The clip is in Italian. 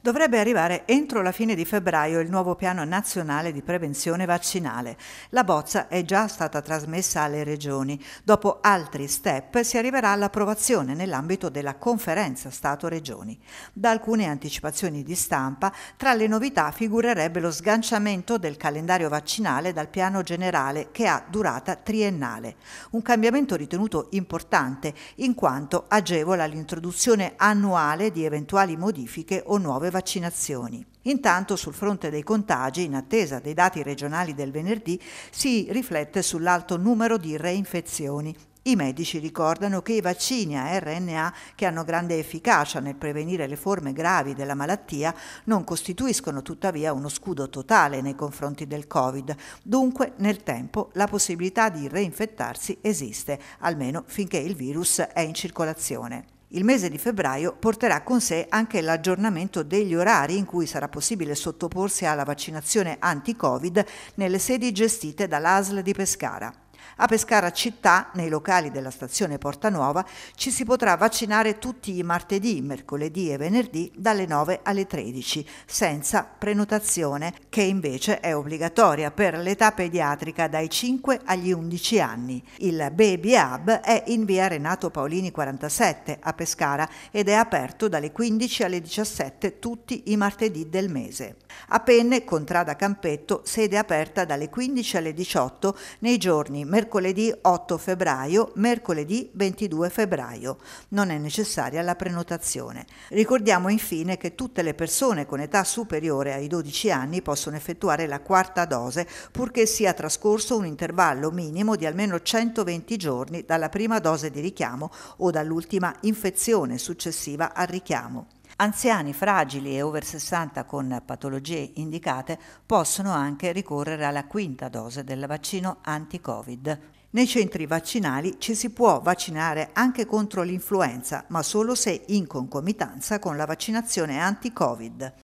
Dovrebbe arrivare entro la fine di febbraio il nuovo piano nazionale di prevenzione vaccinale. La bozza è già stata trasmessa alle regioni. Dopo altri step si arriverà all'approvazione nell'ambito della conferenza Stato-Regioni. Da alcune anticipazioni di stampa, tra le novità figurerebbe lo sganciamento del calendario vaccinale dal piano generale che ha durata triennale. Un cambiamento ritenuto importante in quanto agevola l'introduzione annuale di eventuali modifiche o nuove vaccinazioni vaccinazioni. Intanto sul fronte dei contagi, in attesa dei dati regionali del venerdì, si riflette sull'alto numero di reinfezioni. I medici ricordano che i vaccini a RNA, che hanno grande efficacia nel prevenire le forme gravi della malattia, non costituiscono tuttavia uno scudo totale nei confronti del Covid. Dunque, nel tempo, la possibilità di reinfettarsi esiste, almeno finché il virus è in circolazione. Il mese di febbraio porterà con sé anche l'aggiornamento degli orari in cui sarà possibile sottoporsi alla vaccinazione anti-Covid nelle sedi gestite dall'ASL di Pescara. A Pescara città, nei locali della stazione Porta Nuova, ci si potrà vaccinare tutti i martedì, mercoledì e venerdì dalle 9 alle 13, senza prenotazione, che invece è obbligatoria per l'età pediatrica dai 5 agli 11 anni. Il Baby Hub è in via Renato Paolini 47 a Pescara ed è aperto dalle 15 alle 17 tutti i martedì del mese. A Penne, Contrada Campetto, sede aperta dalle 15 alle 18 nei giorni mercoledì mercoledì 8 febbraio, mercoledì 22 febbraio. Non è necessaria la prenotazione. Ricordiamo infine che tutte le persone con età superiore ai 12 anni possono effettuare la quarta dose purché sia trascorso un intervallo minimo di almeno 120 giorni dalla prima dose di richiamo o dall'ultima infezione successiva al richiamo. Anziani fragili e over 60 con patologie indicate possono anche ricorrere alla quinta dose del vaccino anti-Covid. Nei centri vaccinali ci si può vaccinare anche contro l'influenza, ma solo se in concomitanza con la vaccinazione anti-Covid.